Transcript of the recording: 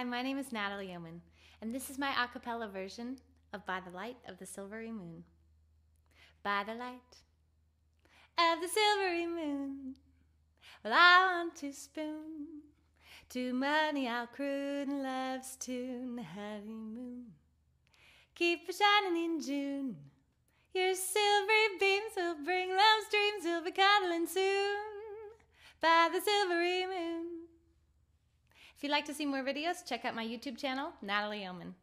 Hi, my name is Natalie Oman, and this is my a cappella version of By the Light of the Silvery Moon. By the light of the silvery moon, well, I want to spoon to money I'll croon love's tune, honeymoon. Keep a shining in June. Your silvery beams will bring love's dreams, we'll be cuddling soon by the silvery moon. If you'd like to see more videos, check out my YouTube channel, Natalie Oman.